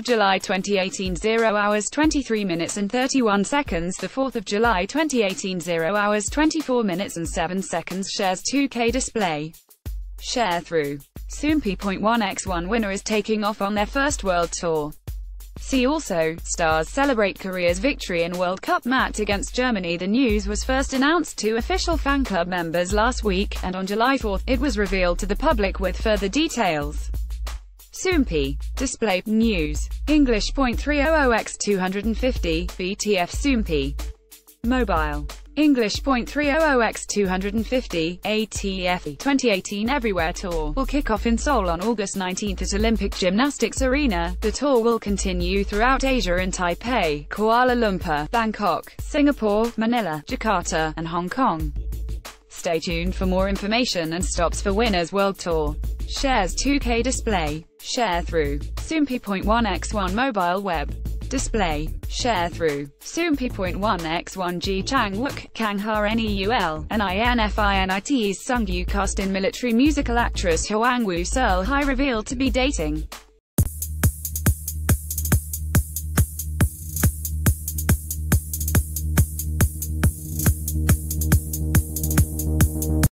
of July 2018 0 hours 23 minutes and 31 seconds The 4th of July 2018 0 hours 24 minutes and 7 seconds Shares 2K display. Sharethrough. Soompi.1x1 winner is taking off on their first world tour. See also, stars celebrate Korea's victory in World Cup match against Germany The news was first announced to official fan club members last week, and on July 4, it was revealed to the public with further details. Soompi. Display. News. English. 300x250, BTF Soompi. Mobile. English. 300x250, ATF 2018 Everywhere Tour will kick off in Seoul on August 19 at Olympic Gymnastics Arena. The tour will continue throughout Asia in Taipei, Kuala Lumpur, Bangkok, Singapore, Manila, Jakarta, and Hong Kong. Stay tuned for more information and stops for Winners World Tour. Shares 2K display. Sharethrough. Soompi.1x1 mobile web. Display. Sharethrough. Soompi.1x1 Ji Chang Wook, Kang Ha Neul, and INFINITE's Sunggyu cast in military musical actress Hwang Woo Seul Hye revealed to be dating.